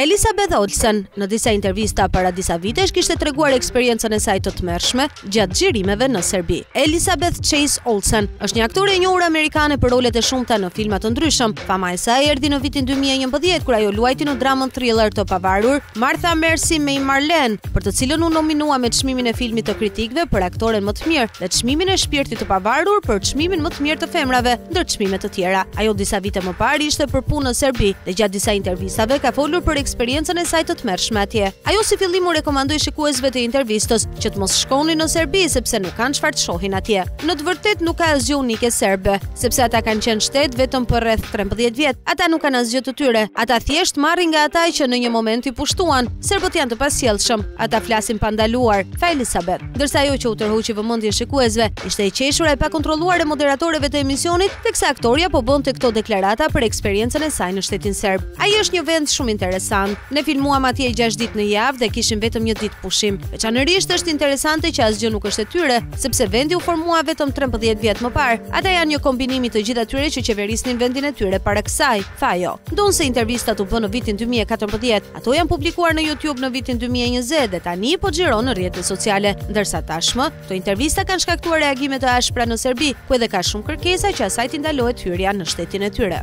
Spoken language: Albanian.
Elizabeth Olsen, në disa intervista para disa vitesh, kishte treguar eksperiencën e saj të tmerrshme gjatë xhirimeve në Serbi. Elizabeth Chase Olsen është një aktore e njohur amerikane për rolet e shumta në filma të ndryshëm. Fama e saj erdhi në vitin 2011 kur ajo luajti në dramën thriller të pavarur Martha Marcy May Marlene, për të cilën u nominua me çmimin e filmit të kritikëve për aktoren më të mirë dhe çmimin e shpirtit të pavarur për çmimin më të mirë të femrave, ndër çmime të tjera. Ajo disa vite më parë ishte për punë në Serbi dhe gjatë disa intervistave ka folur për eksperiencën e saj të tmerrshme atje. Ajo si fillim u rekomandoi shikuesve të intervistës që të mos shkonin në Serbi sepse nuk kanë çfarë të shohin atje. Në të vërtetë nuk ka asgjë unike serbe, sepse ata kanë qenë shtet vetëm për rreth 13 vjet. Ata nuk kanë asgjë të tyre. Ata thjesht marrin nga ata që në një moment i pushtuan. Serbët janë të pasjellshëm, ata flasin pa ndaluar, tha Elizabeth. Ndërsa ajo që u tërhoqi vëmendjen shikuesve, ishte e qeshura e pakontrolluar e moderatoreve të emisionit, teksa aktorja po bënte këto deklarata për eksperiencën e saj në shtetin serb. Ai është një vend shumë interesant. Ne filmuam atje gjashtë ditë në javë dhe kishim vetëm një ditë pushim. Veçanërisht është interesante që asgjë nuk është e tyre, sepse vendi u formua vetëm 13 vjet më parë. Ata janë një kombinim i të gjithë atyre që qeverisnin vendin e tyre para kësaj, tha ajo. Ndonëse intervistat u bënë në vitin 2014, Ato janë publikuar në YouTube në vitin dy mijë e njëzet dhe tani po xhiron në rrjetet sociale, ndërsa tashmë këto intervista kanë shkaktuar reagime të ashpra në Serbi, ku edhe ka shumë kërkesa që asaj t'i ndalohet hyrja në shtetin e tyre.